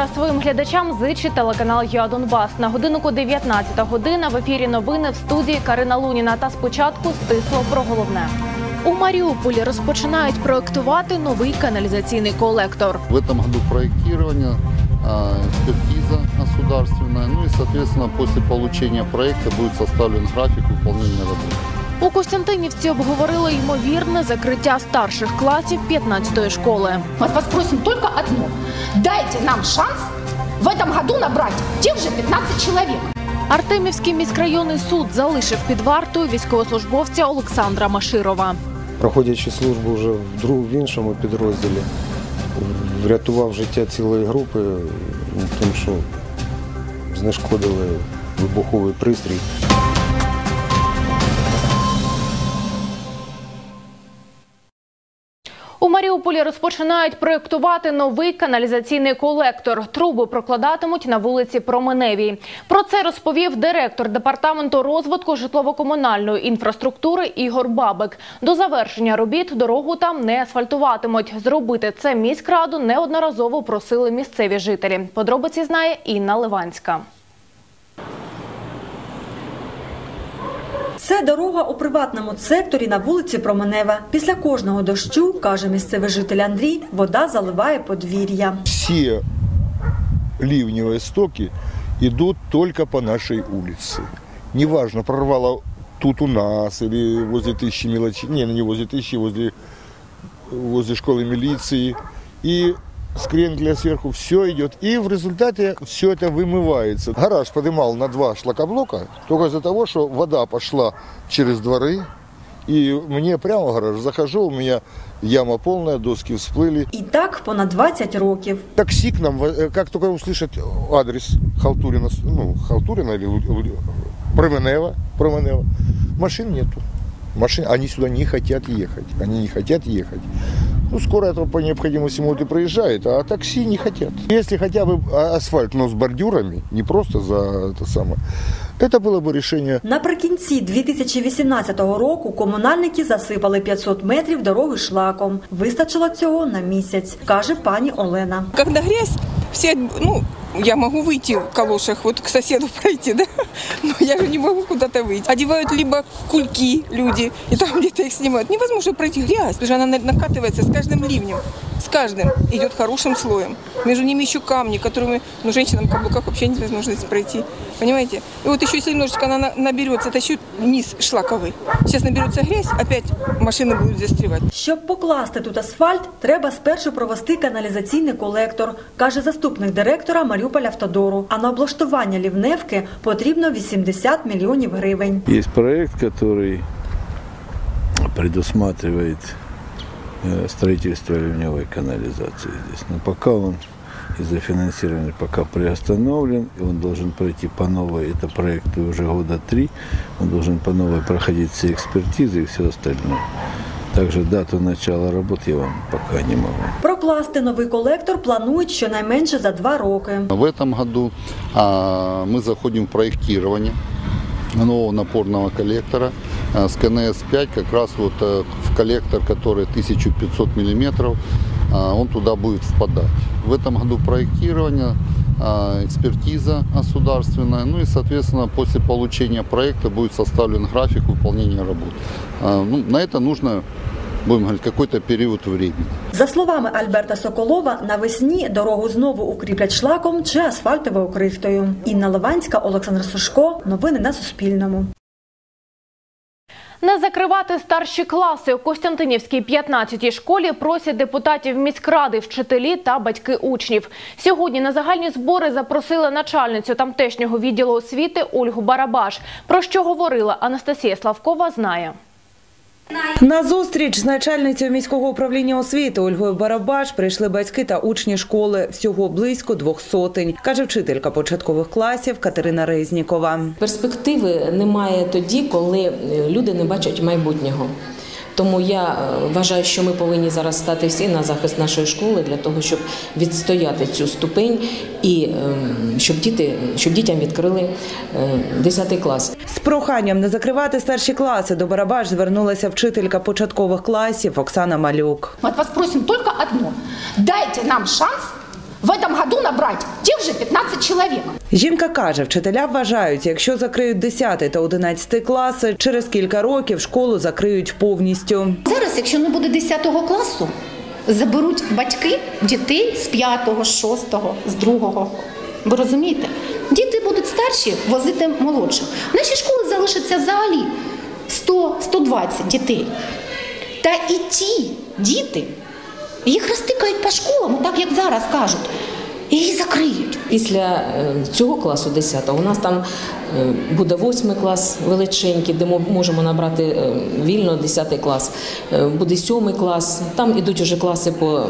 Доброго вечора своїм глядачам зичі телеканал Я Донбас. На годиннику 19 година в ефірі новини в студії Карина Луніна. Та спочатку стисло про головне. У Маріуполі розпочинають проектувати новий каналізаційний колектор. В этом году проектирование, а, экспертиза государственная, ну и, соответственно, после получения проекта будет составлен график выполнения работы. У Костянтинівці обговорили ймовірне закриття старших класів 15-ї школи. От вас просим только одно. Дайте нам шанс в этом году набрать тех же 15 человек. Артемівський міськрайонний суд залишив під вартою військовослужбовця Олександра Маширова. проходячи службу вже в друг в іншому підрозділі, врятував життя цілої групи, тим, що знешкодили вибуховий пристрій. У Маріуполі розпочинають проєктувати новий каналізаційний колектор. Труби прокладатимуть на вулиці Променевій. Про це розповів директор департаменту розвитку житлово-комунальної інфраструктури Ігор Бабик. До завершення робіт дорогу там не асфальтуватимуть. Зробити це міськраду неодноразово просили місцеві жителі. Подробиці знає Інна Ливанська. Це дорога у приватному секторі на вулиці Променева. Після кожного дощу, каже місцевий житель Андрій, вода заливає подвір'я. все ливневые стоки идут только по нашей улице. Неважно, прорвало тут у нас или возле тысячи мелочей, не, ну не возле тысячи, возле, возле школы милиции. И с кренкеля сверху все идет. И в результате все это вымывается. Гараж поднимал на два шлакоблока только из-за того, что вода пошла через дворы. И мне прямо гараж захожу, у меня яма полная, доски всплыли. І так понад 20 років. Такси к нам, э, как только услышат адрес Халтурина, ну, Халтурина или Променева, Променева, машин нету. Машин, они сюда не хотят ехать. Они не хотят ехать. Ну, скоро это по необходимости могут и проезжает, а такси не хотят. Если хотя бы а- асфальт, но с бордюрами, не просто за это самое, это было бы решение Наприкінці 2018 року комунальники засипали 500 метрів дороги шлаком. Вистачило цього на місяць, каже пані Олена. Когда грязь, все, ну, я могу выйти в калошах, вот к соседу пройти, да, но я же не могу куда-то выйти. Одевают либо кульки люди, и там где-то их снимают. Невозможно пройти грязь, потому что она на- накатывается с каждым ливнем, с каждым идет хорошим слоем. Между ними еще камни, которыми, ну, женщинам в каблуках вообще невозможно здесь пройти, понимаете? И вот еще если немножечко она на- наберется, это еще низ шлаковый. Сейчас наберется грязь, опять машины будут застревать. Щоб покласти тут асфальт, треба спершу провести каналізаційний колектор, каже заступник директора Маріуполь Автодору. А на облаштування лівневки потрібно 80 мільйонів гривень. Есть проект, который предусматривает э, строительство ливневой канализации здесь. Но пока он из-за финансирования пока приостановлен, и он должен пройти по новой, это проекту уже года три, он должен по новой проходить все экспертизы и все остальное. Также дату начала работ я вам пока не могу. Прокласти новий колектор планують щонайменше за два роки. В этом году а, мы заходим в проектирование нового напорного коллектора а, с КНС-5, как раз вот э, в коллектор, который 1500 миллиметров, а, он туда будет впадать. В этом году проектирование, а, экспертиза государственная, ну и, соответственно, после получения проекта будет составлен график выполнения работ. А, ну, на это нужно, будем говорить, какой-то период времени. За словами Альберта Соколова, навесні дорогу знову укріплять шлаком чи асфальтовою крихтою. Інна Лованська, Олександр Сушко. Новини на Суспільному. Не закривати старші класи у Костянтинівській 15-й школі просять депутатів міськради, вчителі та батьки учнів. Сьогодні на загальні збори запросили начальницю тамтешнього відділу освіти Ольгу Барабаш. Про що говорила Анастасія Славкова, знає. На зустріч з начальницею міського управління освіти Ольгою Барабаш прийшли батьки та учні школи. Всього близько двох сотень, каже вчителька початкових класів Катерина Резнікова. Перспективи немає тоді, коли люди не бачать майбутнього. Тому я е, вважаю, що ми повинні зараз стати всі на захист нашої школи для того, щоб відстояти цю ступень і ем, щоб діти, щоб дітям відкрили е, 10 клас. З проханням не закривати старші класи до Барабаш звернулася вчителька початкових класів Оксана Малюк. От вас просим только одно. Дайте нам шанс в этом году набрать тех же 15 человек. Жінка каже, вчителя вважають, якщо закриють 10 та 11 класи, через кілька років школу закриють повністю. Зараз, якщо не буде 10 класу, заберуть батьки дітей з 5, з 6, з 2. Ви розумієте? Діти будуть старші возити молодших. В нашій школі залишиться взагалі 100-120 дітей. Та і ті діти, їх розтикають по школам, так як зараз кажуть, і Її закриють. Після е, цього класу 10 у нас там буде 8 клас величенький, де ми можемо набрати е, вільно 10 клас. Е, Буде 7 клас. Там ідуть уже класи по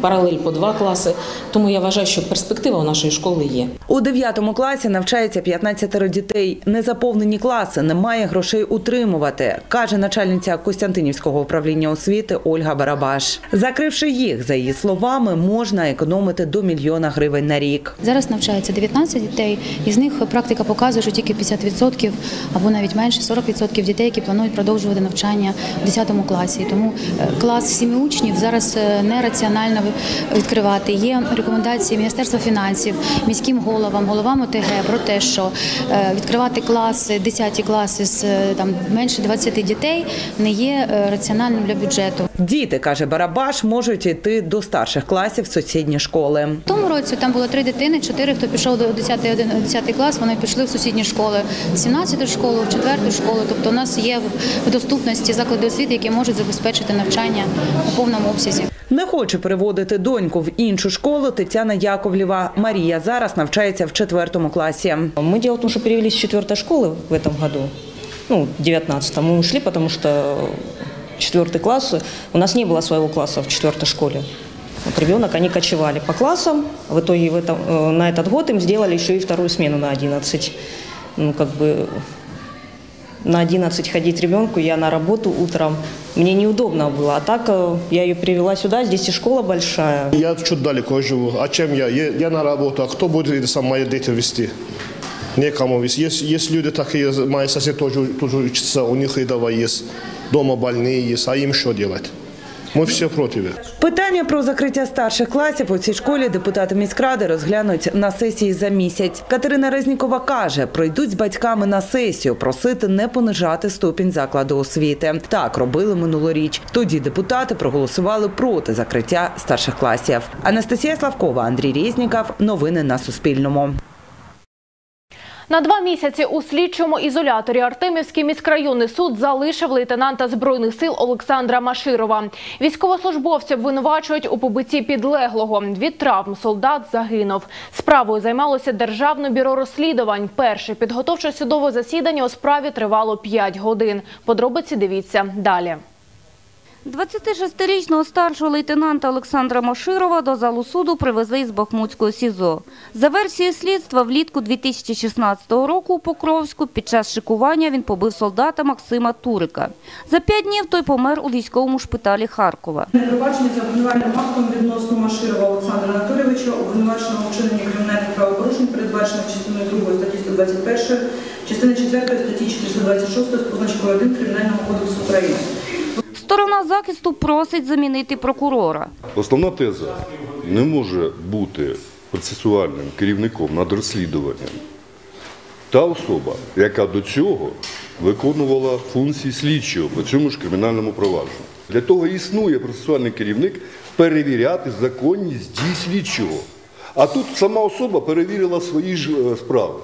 паралель по 2 класи. Тому я вважаю, що перспектива у нашої школи є. У 9 класі навчається 15 дітей. Незаповнені класи, немає грошей утримувати, каже начальниця Костянтинівського управління освіти Ольга Барабаш. Закривши їх, за її словами, можна економити до мільйона гривень на рік. Зараз навчається 19 дітей, із них практика показує, що тільки 50% або навіть менше 40% дітей, які планують продовжувати навчання в 10 класі. Тому е, клас 7 учнів зараз е, нераціонально відкривати. Є рекомендації Міністерства фінансів, міським головам, головам ОТГ про те, що е, відкривати класи, 10 класи з там менше 20 дітей не є раціональним для бюджету. Діти, каже Барабаш, можуть йти до старших класів в сусідні школи. В тому році там було три дитини, чотири, хто пішов до 10, 10 клас, вони пішли в сусідні школи, в 17 школу, в 4 школу. Тобто у нас є в доступності заклади освіти, які можуть забезпечити навчання у повному обсязі. Не хоче переводити доньку в іншу школу Тетяна Яковлєва. Марія зараз навчається в четвертому класі. Мы дело в том, что перевелись с четвертой школы в этом году, ну, в 19 Мы ушли, потому что четвертый класс, у нас не было своего класса в четвертой школе. Вот ребенок, они кочевали по классам, в итоге в этом, э, на этот год им сделали еще и вторую смену на 11. Ну, как бы на 11 ходить ребенку, я на работу утром, мне неудобно было. А так э, я ее перевела сюда, здесь и школа большая. Я чуть далеко живу. А чем я? Я, я на работу. А кто будет сам мои дети вести? Некому вести. Есть, есть люди такие, мои соседи тоже, тоже учатся, у них еда есть, дома больные есть, а им что делать? Мы все против. Питання про закриття старших класів у цій школі депутати міськради розглянуть на сесії за місяць. Катерина Резнікова каже, пройдуть з батьками на сесію, просити не понижати ступінь закладу освіти. Так робили минулоріч. Тоді депутати проголосували проти закриття старших класів. Анастасія Славкова, Андрій Резніков. Новини на Суспільному. На два місяці у слідчому ізоляторі Артемівський міськрайонний суд залишив лейтенанта збройних сил Олександра Маширова. Військовослужбовця обвинувачують у побитті підлеглого. Від травм солдат загинув. Справою займалося Державне бюро розслідувань. Перше підготовче судове засідання у справі тривало 5 годин. Подробиці дивіться далі. 26-річного старшого лейтенанта Олександра Маширова до залу суду привезли із Бахмутського СІЗО. За версією слідства, влітку 2016 року у Покровську під час шикування він побив солдата Максима Турика. За п'ять днів той помер у військовому шпиталі Харкова. Непробачення за обвинувальним актом відносно Маширова Олександра Анатолійовича, обвинуваченого у вчиненні кримінальних правопорушень, передбачених частиною 2 статті 121, частини 4 статті 426 з позначкою 1 Кримінального кодексу. Сторона захисту просить замінити прокурора. Основна теза не може бути процесуальним керівником над розслідуванням та особа, яка до цього виконувала функції слідчого по цьому ж кримінальному провадженню. Для того існує процесуальний керівник перевіряти законність дій слідчого. А тут сама особа перевірила свої ж е, справи.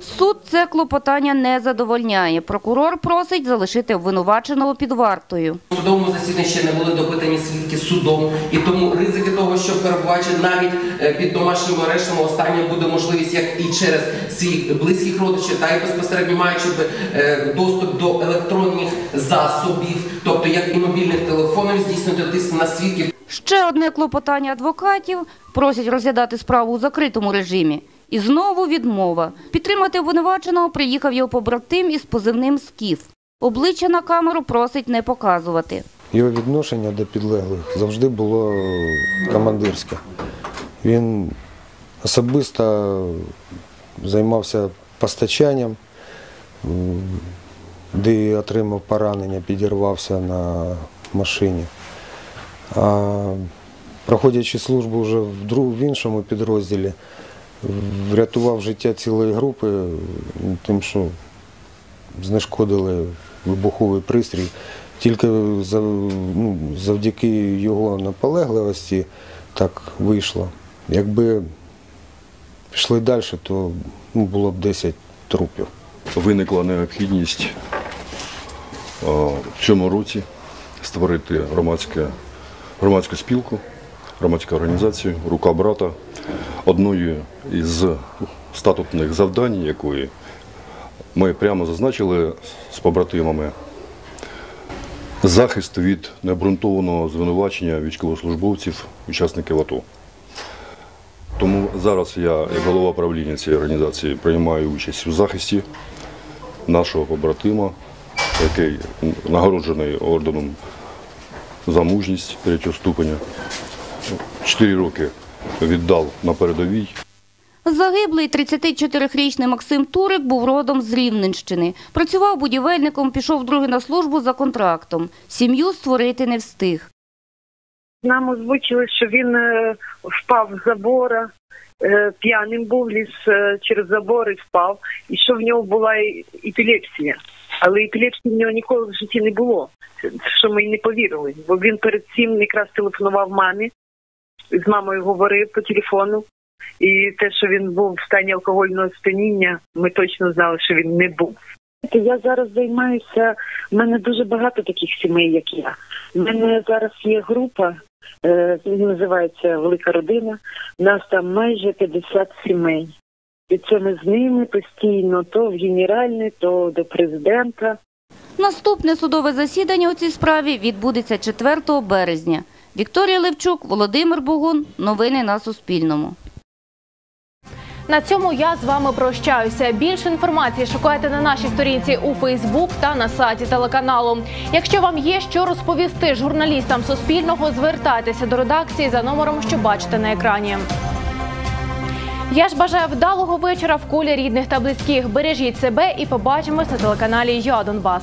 Суд це клопотання не задовольняє. Прокурор просить залишити обвинуваченого під вартою. У судовому засіданні ще не були допитані свідки судом, і тому ризики того, що перебуваючи навіть е, під домашнім арештом, у останнього буде можливість як і через своїх близьких родичів, та й безпосередньо маючи е, доступ до електронних засобів, тобто як і мобільних телефонів, здійснити тиск на свідків. Ще одне клопотання адвокатів просять розглядати справу у закритому режимі. І знову відмова. Підтримати обвинуваченого приїхав його побратим із позивним «Скіф». Обличчя на камеру просить не показувати. Його відношення до підлеглих завжди було командирське. Він особисто займався постачанням, де отримав поранення, підірвався на машині. А проходячи службу вже в іншому підрозділі, врятував життя цілої групи, тим, що знешкодили вибуховий пристрій. Тільки ну, завдяки його наполегливості так вийшло. Якби пішли далі, то ну, було б 10 трупів. Виникла необхідність в цьому році створити громадську спілку, громадську організацію Рука брата, одною із статутних завдань, якої ми прямо зазначили з побратимами захист від необґрунтованого звинувачення військовослужбовців, учасників АТО. Тому зараз я, як голова правління цієї організації, приймаю участь у захисті нашого побратима, який нагороджений орденом за мужність третього ступеня. Чотири роки віддав на передовій. Загиблий 34-річний Максим Турик був родом з Рівненщини. Працював будівельником, пішов другий на службу за контрактом. Сім'ю створити не встиг. Нам озвучили, що він е, впав з забора, е, п'яним був, ліз е, через забор і впав, і що в нього була епілепсія. Але епілепсії в нього ніколи в житті не було, що ми й не повірили. Бо він перед цим якраз телефонував мамі, з мамою говорив по телефону. І те, що він був в стані алкогольного сп'яніння, ми точно знали, що він не був. Я зараз займаюся. У мене дуже багато таких сімей, як я. У мене зараз є група, е, називається Велика родина. У нас там майже 50 сімей. І це ми з ними постійно, то в генеральний, то до президента. Наступне судове засідання у цій справі відбудеться 4 березня. Вікторія Левчук, Володимир Бугун. Новини на Суспільному. На цьому я з вами прощаюся. Більше інформації шукайте на нашій сторінці у Фейсбук та на сайті телеканалу. Якщо вам є що розповісти журналістам Суспільного, звертайтеся до редакції за номером, що бачите на екрані. Я ж бажаю вдалого вечора в колі рідних та близьких. Бережіть себе і побачимось на телеканалі Я Донбас.